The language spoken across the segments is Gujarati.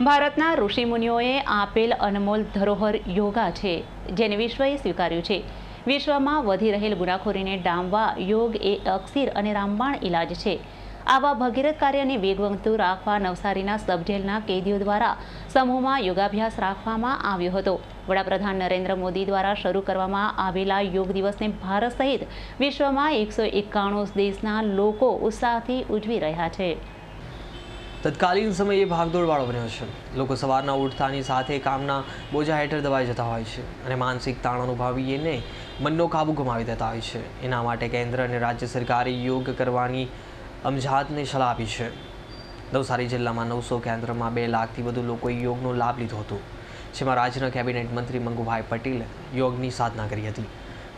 ભારતના ઋષિમુનિઓએ આપેલ અનમોલ ધરોહર યોગા છે, જેને વિશ્વએ સ્વીકાર્યું છે. વિશ્વમાં વધી રહેલ ગુનાખોરીને ડામવા યોગ એ અક્ષીર અને રામબાણ ઇલાજ છે. આવા ભગીરથ કાર્યને વેગવંતુ રાખવા નવસારીના સબજેલના કેદીઓ દ્વારા સમૂહમાં યોગાભ્યાસ રાખવામાં આવ્યો હતો. વડાપ્રધાન નરેન્દ્ર મોદી દ્વારા શરૂ કરવામાં આવેલા યોગ દિવસને ભારત સહિત વિશ્વમાં એકસો એકાણું દેશના લોકો ઉત્સાહથી ઉજવી રહ્યા છે. તત્કાલીન સમયે ભાગદોડવાળો બન્યો છે. લોકો સવારના ઉઠતાની સાથે કામના બોજા હેઠળ દબાઈ જતા હોય છે અને માનસિક તાણ અનુભવીને મનનો કાબુ ગુમાવી દેતા હોય છે. એના માટે કેન્દ્ર અને રાજ્ય સરકારે યોગ કરવાની અમજાતને સલાહ આપી છે. નવસારી જિલ્લામાં નવસો કેન્દ્રમાં બે લાખથી વધુ લોકોએ યોગનો લાભ લીધો હતો, જેમાં રાજ્યના કેબિનેટ મંત્રી મંગુભાઈ પટેલે યોગની સાધના કરી હતી.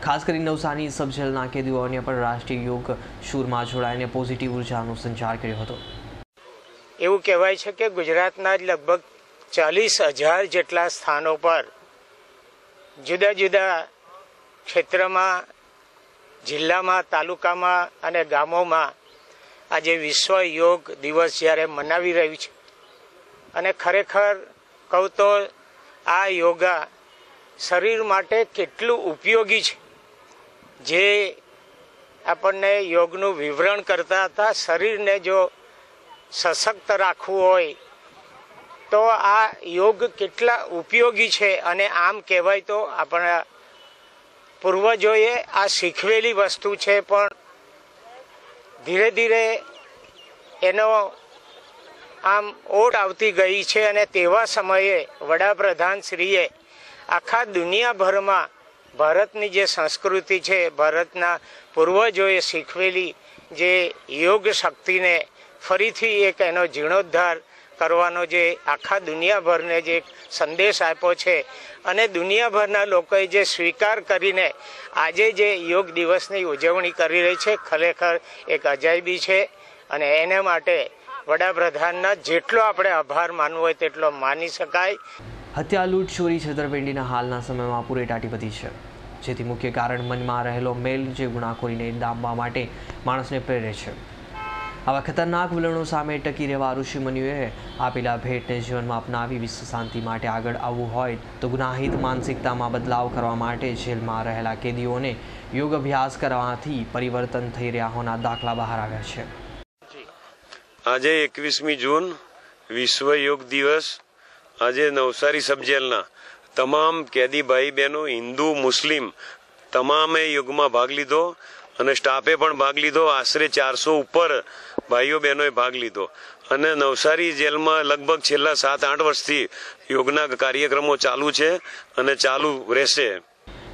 ખાસ કરી નવસારી સબજેલના કેદીઓને પણ રાષ્ટ્રીય યોગ શૂરમાં જોડાઈને પોઝિટિવ ઉર્જાનો સંચાર કર્યો હતો. એવું કહેવાય છે કે ગુજરાતના જ લગભગ ચાલીસ હજાર જેટલા સ્થાનો પર જુદા જુદા ક્ષેત્રમાં, જિલ્લામાં, તાલુકામાં અને ગામોમાં આજે વિશ્વ યોગ દિવસ જ્યારે મનાવી રહ્યું છે. અને ખરેખર કહું તો આ યોગા શરીર માટે કેટલું ઉપયોગી છે. જે આપણને યોગનું વિવરણ કરતા હતા, શરીરને જો સશક્ત રાખવું હોય, તો આ યોગ કેટલા ઉપયોગી છે અને આમ કહેવાય તો આપણા પૂર્વજોએ આ શીખવેલી વસ્તુ છે, પણ ધીરે ધીરે એનો આમ ઓટ આવતી ગઈ છે અને તેવા સમયે વડાપ્રધાન શ્રીએ આખા દુનિયાભરમાં ભારતની જે સંસ્કૃતિ છે, ભારતના પૂર્વજોએ શીખવેલી જે યોગ શક્તિને ફરીથી એક એનો જીર્ણોદ્ધાર કરવાનો જે આખા દુનિયાભરને જે સંદેશ આપ્યો છે. અને દુનિયાભરના લોકોએ જે સ્વીકાર કરીને આજે જે યોગ દિવસની ઉજવણી કરી રહી છે, ખરેખર એક અજાયબી છે. અને એને માટે વડાપ્રધાનના જેટલો આપણે આભાર માનવો હોય તેટલો માની શકાય. હત્યા, લૂંટ, ચોરી છેતરપિંડીના હાલના સમયમાં પૂરેટાટી વધી છે. જેથી મુખ્ય કારણ મનમાં રહેલો મેલ જે ગુનાખોરીને ડામવા માટે માણસને પ્રેરે છે. આવા ખતરનાક વલણો સામે ટકી રહેવા ઋષિમુનિઓએ આપેલા ભેટને જીવનમાં અપનાવી વિશ્વ શાંતિ માટે આગળ આવવું હોય તો ગુનાહિત માનસિકતામાં બદલાવ કરવા માટે જેલમાં રહેલા કેદીઓને યોગ અભ્યાસ કરવાથી પરિવર્તન થઈ રહ્યા હોના દાખલા બહાર આવ્યા છે. આજે એકવીસમી જૂન, વિશ્વ યોગ દિવસ. આજે નવસારી સબજેલના તમામ કેદી ભાઈ બહેનો, હિન્દુ, મુસ્લિમ, તમામે યોગમાં ભાગ લીધો. અને સ્ટાફે પણ ભાગ લીધો. આશરે ચારસો ઉપર ભાઈઓ બહેનોએ ભાગ લીધો. અને નવસારી જેલમાં લગભગ છેલ્લા સાત આઠ વર્ષથી યોગના કાર્યક્રમો ચાલુ છે અને ચાલુ રહેશે.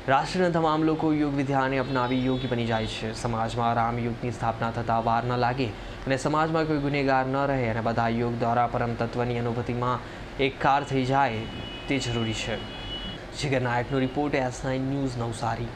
રાષ્ટ્રના તમામ લોકો યોગ વિદ્યાને અપનાવી યોગી બની જાય છે. સમાજમાં રામ યોગની સ્થાપના થતાં વાર ન લાગે અને સમાજમાં કોઈ ગુનેગાર ન રહે અને બધા યોગ દ્વારા પરમ તત્વની અનુભૂતિમાં એકકાર થઈ જાય તે જરૂરી છે. Jigar નાયકનો report S nine news Navsari.